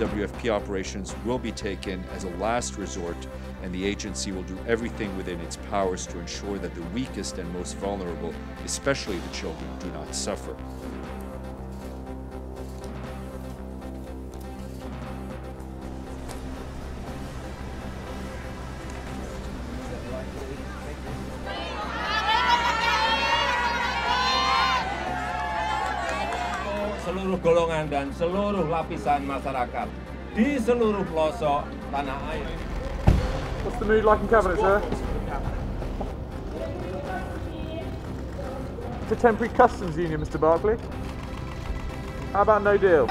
WFP operations will be taken as a last resort, and the agency will do everything within its powers to ensure that the weakest and most vulnerable, especially the children, do not suffer. Seluruh golongan dan seluruh lapisan masyarakat di seluruh pelosok tanah air. What's the mood like in Cabinet, sir? The temporary customs union, Mr. Barclay. How about no deal?